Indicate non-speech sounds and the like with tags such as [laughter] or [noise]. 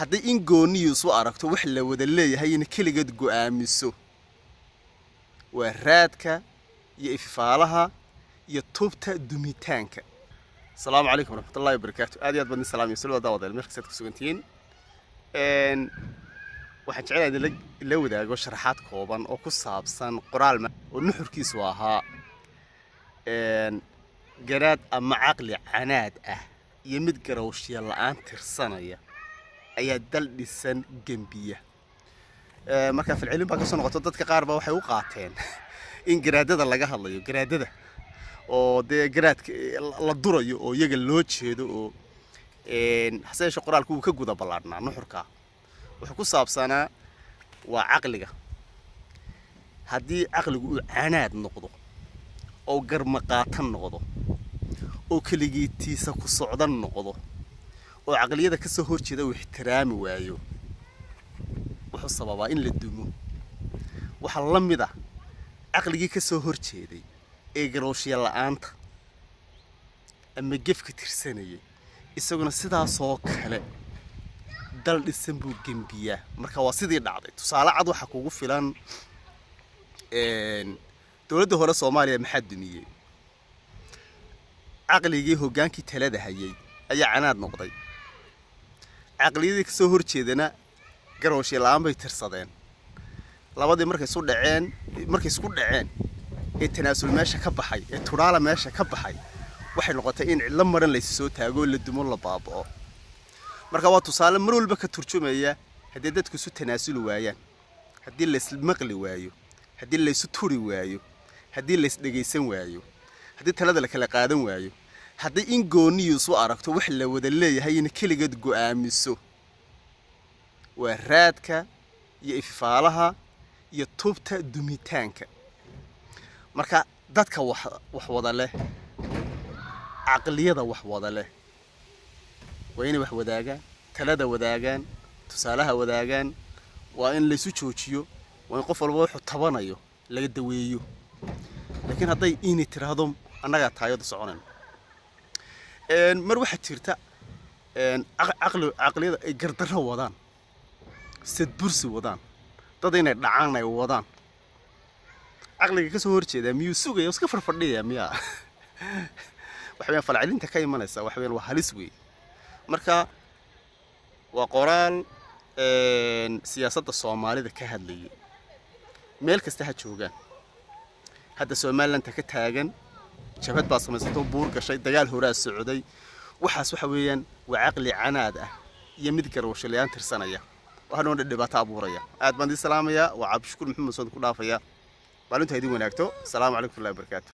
hadday in gooniyuus u aragto wax la wada leeyahay ina keligeed go'aamiso waa raadka iyo ififaalaha iyo tubta dumitaanka. Asalaamu calaykum waraxmatullahi wabarakaatu. Aad iyo aad baad nin salaamiyo silwa daawadeel meel kastaad ku sugantihiin waxaan jecelahay idinla ila wadaago sharaxaad kooban oo ku saabsan qoraal oo nuxurkiisu ahaa garaad ama caqli canaad ah iyo mid garawshiya la'aan tirsanaya ayaa dal dhisan gembiya markaa filcilin baa ka soo noqoto dadka qaar ba waxay u qaateen [laughs] in garaadada laga hadlayo garaadada oo dee garaadka la durayo oo iyaga loo jeedo oo hase yeeshe qoraalku wuu ka guda ballaadhnaa nuxurkaa wuxuu ku saabsanaa waa caqliga. Haddii caqligu uu canaad noqdo oo garmaqaatan noqdo oo keligiitiisa ku socdan noqdo oo caqliyada ka soo hor jeeda uu ixtiraami waayo. Wuxuu sababaa in la dumo. Waxaa la mid ah caqligii ka soo hor jeeday ee garowshiya la'aanta ama gefka tirsanayay isaguna sidaasoo kale dal dhisan buu gembiyaa marka waa sidii dhacday. Tusaale cad waxaa kugu filan dowladda hore soomaaliya maxaa dumiyey? Caqligii hoggaankii talada hayay ayaa canaad noqday caqliyadii ka soo hor jeedana garowshiya la'aan bay tirsadeen. Labadii markay isu dhaceen markay isku dhaceen ee tanaasul meesha ka baxay ee tudhaala meesha ka baxay waxay noqotay in cidlo maran laysi soo taago la dumo la baaba'o. Marka waa tusaale mar walba ka turjumaya haddii dadku isu tanaasuli waayaan haddii laysmaqli waayo haddii laysu turi waayo haddii laysdhegaysan waayo haddii talada la kala qaadan waayo haddii in gooniyuus u aragto wax la wada leeyahay ina keligeed go'aamiso. Waa raadka iyo ififaalaha iyo tubta dumitaanka. Marka dadka wax wax wada leh caqliyada wax wada leh waa inay wax wadaagaan talada wadaagaan tusaalaha wadaagaan waa in laysu joojiyo waa in qof walba wuxuu tabanayo laga daweeyo. Laakiin hadday ini tiraahdo annagaa taayada soconayn mar waxaa jirta caqli caqliyada ay gardarro wadaan sadbursi wadaan dad inay dhacaan ay wadaan. Caqliga ka soo hor jeedaa miyuu sugaya iska farfadhiyaya miyaa? [laughs] Waxaweyaan falcelinta ka imanaysa waxaweyaan waa halis wey marka waa qoraal siyaasadda soomaalida ka hadlayay. Meel kasta ha joogaan. Hadda somalilandta ka taagan samaysatoo buur gashay dagaal horaa socday waxaas waxa weeyaan waa caqli canaad ah iyo mid garwashalayaan tirsanaya waxaana dhibaato abuuraya aad baan idin salaamayaa waa cabdishukuur maxamed sood ku dhaafaya maalinta idin wanaagto asalaamu calaykum watullahi wabarakaatu